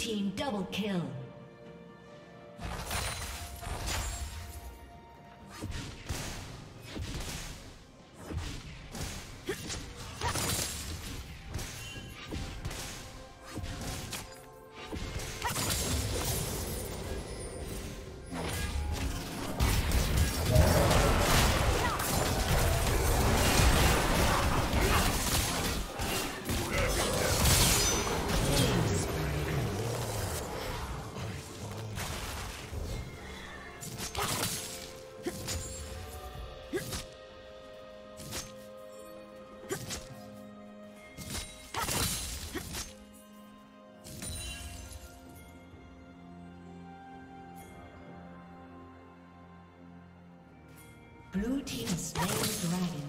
team double kill. Slain the dragon.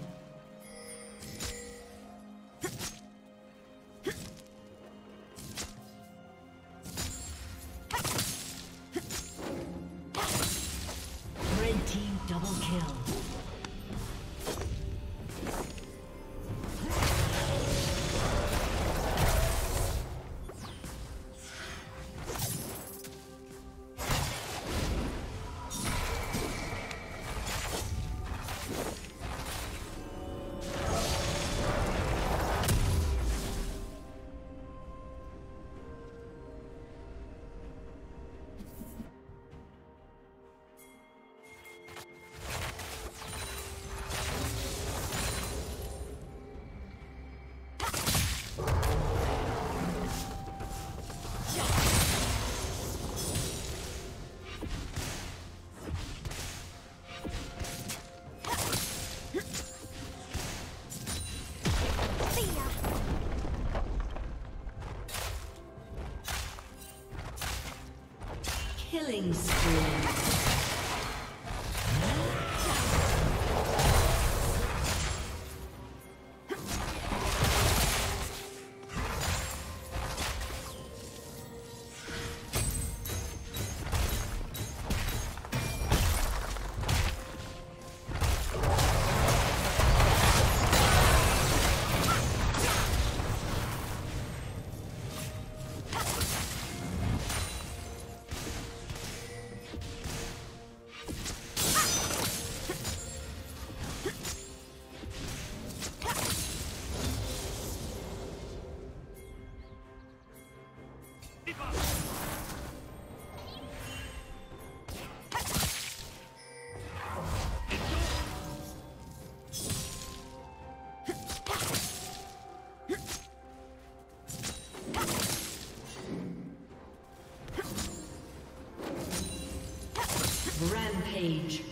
Killing spree. Rampage.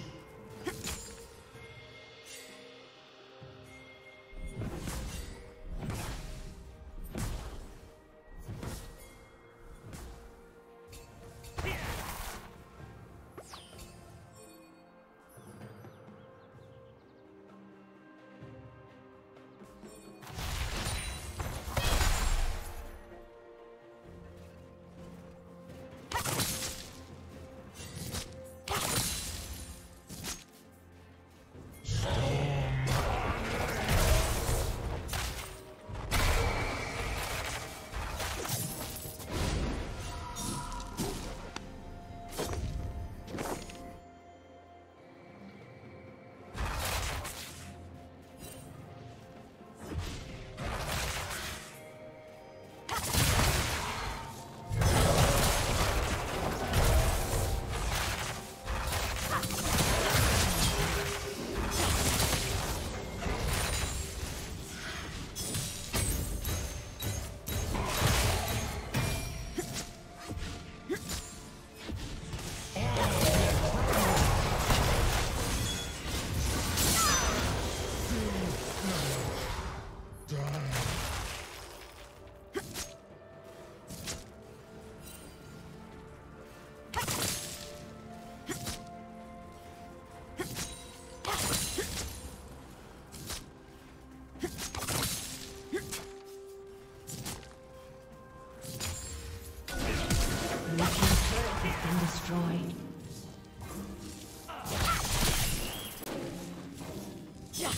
Dragon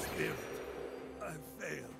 Spirit, I failed